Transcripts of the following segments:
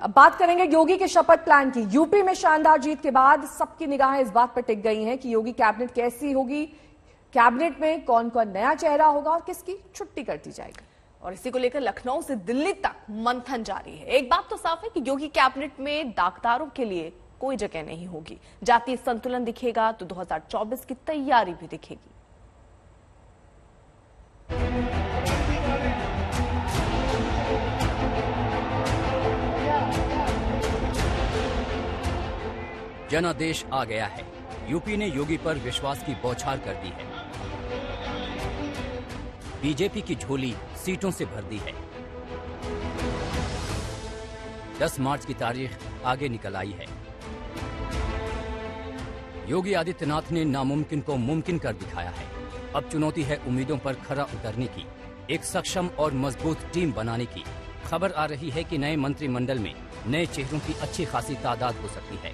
अब बात करेंगे योगी के शपथ प्लान की। यूपी में शानदार जीत के बाद सबकी निगाहें इस बात पर टिक गई हैं कि योगी कैबिनेट कैसी होगी, कैबिनेट में कौन कौन नया चेहरा होगा और किसकी छुट्टी कर दी जाएगी। और इसी को लेकर लखनऊ से दिल्ली तक मंथन जारी है। एक बात तो साफ़ है कि योगी कैबिनेट में दागदारों के लिए कोई जगह नहीं होगी। जातीय संतुलन दिखेगा तो 2024 की तैयारी भी दिखेगी। जनादेश आ गया है। यूपी ने योगी पर विश्वास की बौछार कर दी है। बीजेपी की झोली सीटों से भर दी है। 10 मार्च की तारीख आगे निकल आई है। योगी आदित्यनाथ ने नामुमकिन को मुमकिन कर दिखाया है। अब चुनौती है उम्मीदों पर खरा उतरने की, एक सक्षम और मज़बूत टीम बनाने की। खबर आ रही है कि नए मंत्रिमंडल में नए चेहरों की अच्छी खासी तादाद हो सकती है।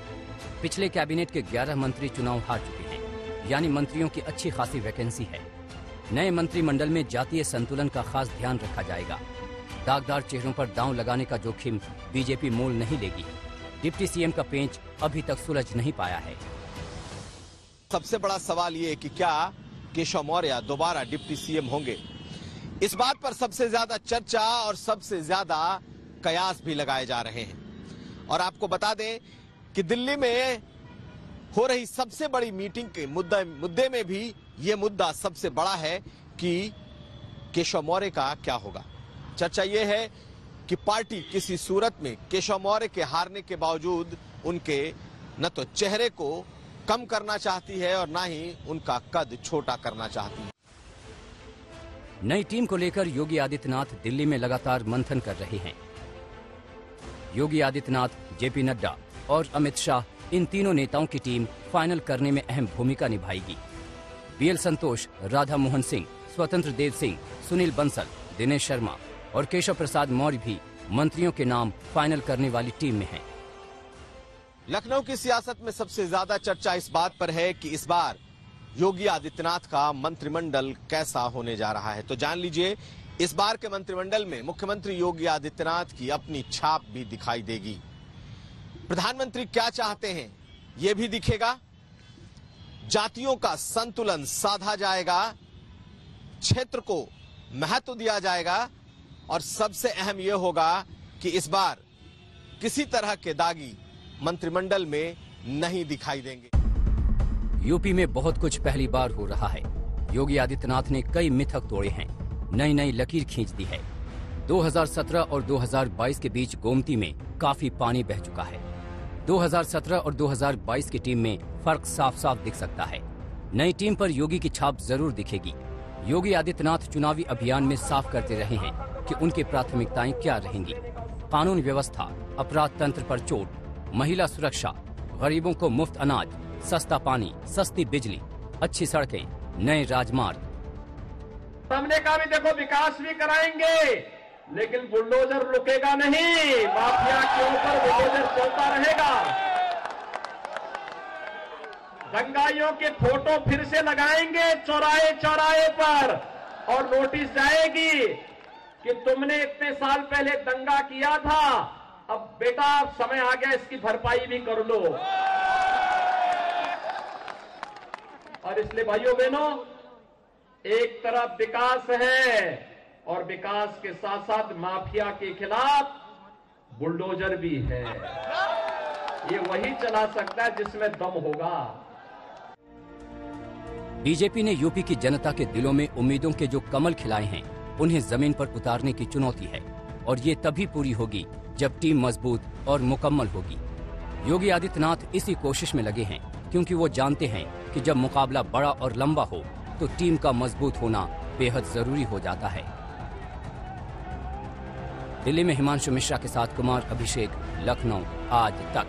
पिछले कैबिनेट के 11 मंत्री चुनाव हार चुके हैं, यानी मंत्रियों की अच्छी खासी वैकेंसी है। नए मंत्रिमंडल में जातीय संतुलन का खास ध्यान रखा जाएगा। दागदार चेहरों पर दांव लगाने का जोखिम बीजेपी मोल नहीं लेगी। डिप्टी सीएम का पेंच अभी तक सुलझ नहीं पाया है। सबसे बड़ा सवाल ये कि क्या केशव मौर्य दोबारा डिप्टी सीएम होंगे? इस बात पर सबसे ज़्यादा चर्चा और सबसे ज़्यादा कयास भी लगाए जा रहे हैं। और आपको बता दें कि दिल्ली में हो रही सबसे बड़ी मीटिंग के मुद्दा, मुद्दे में भी ये मुद्दा सबसे बड़ा है कि केशव मौर्य का क्या होगा। चर्चा ये है कि पार्टी किसी सूरत में केशव मौर्य के हारने के बावजूद उनके न तो चेहरे को कम करना चाहती है और ना ही उनका कद छोटा करना चाहती है। नई टीम को लेकर योगी आदित्यनाथ दिल्ली में लगातार मंथन कर रहे हैं योगी आदित्यनाथ, जेपी नड्डा और अमित शाह, इन तीनों नेताओं की टीम फाइनल करने में अहम भूमिका निभाएगी बीएल संतोष, राधा मोहन सिंह, स्वतंत्र देव सिंह, सुनील बंसल, दिनेश शर्मा और केशव प्रसाद मौर्य भी मंत्रियों के नाम फाइनल करने वाली टीम में हैं। लखनऊ की सियासत में सबसे ज़्यादा चर्चा इस बात पर है कि इस बार योगी आदित्यनाथ का मंत्रिमंडल कैसा होने जा रहा है? तो जान लीजिए, इस बार के मंत्रिमंडल में मुख्यमंत्री योगी आदित्यनाथ की अपनी छाप भी दिखाई देगी। प्रधानमंत्री क्या चाहते हैं यह भी दिखेगा? जातियों का संतुलन साधा जाएगा, क्षेत्र को महत्व दिया जाएगा, और सबसे अहम यह होगा कि इस बार किसी तरह के दागी मंत्रिमंडल में नहीं दिखाई देंगे। यूपी में बहुत कुछ पहली बार हो रहा है। योगी आदित्यनाथ ने कई मिथक तोड़े हैं। नई नई लकीर खींच दी है। 2017 और 2022 के बीच गोमती में काफ़ी पानी बह चुका है। 2017 और 2022 की टीम में फ़र्क साफ़ साफ़ दिख सकता है। नई टीम पर योगी की छाप ज़रूर दिखेगी। योगी आदित्यनाथ चुनावी अभियान में साफ़ करते रहे हैं कि उनकी प्राथमिकताएँ क्या रहेंगी। कानून व्यवस्था, अपराध तंत्र पर चोट, महिला सुरक्षा, गरीबों को मुफ़्त अनाज सस्ता पानी, सस्ती बिजली, अच्छी सड़कें, नए राजमार्ग। हमने कहा भी देखो, विकास भी कराएँगे, लेकिन बुलडोजर रुकेगा नहीं। माफिया के ऊपर बुलडोजर चलता रहेगा। दंगाइयों के फ़ोटो फिर से लगाएँगे चौराहे चौराहे पर, और नोटिस जाएगी कि तुमने इतने साल पहले दंगा किया था, अब बेटा समय आ गया, इसकी भरपाई भी कर लो। और इसलिए भाइयों बहनों, एक तरफ़ विकास है और विकास के साथ साथ माफिया के खिलाफ बुलडोजर भी है। ये वही चला सकता है जिसमें दम होगा। बीजेपी ने यूपी की जनता के दिलों में उम्मीदों के जो कमल खिलाए हैं, उन्हें ज़मीन पर उतारने की चुनौती है। और ये तभी पूरी होगी जब टीम मज़बूत और मुकम्मल होगी। योगी आदित्यनाथ इसी कोशिश में लगे हैं। क्योंकि वो जानते हैं कि जब मुकाबला बड़ा और लंबा हो तो टीम का मज़बूत होना बेहद ज़रूरी हो जाता है। दिल्ली में हिमांशु मिश्रा के साथ कुमार अभिषेक, लखनऊ, आज तक।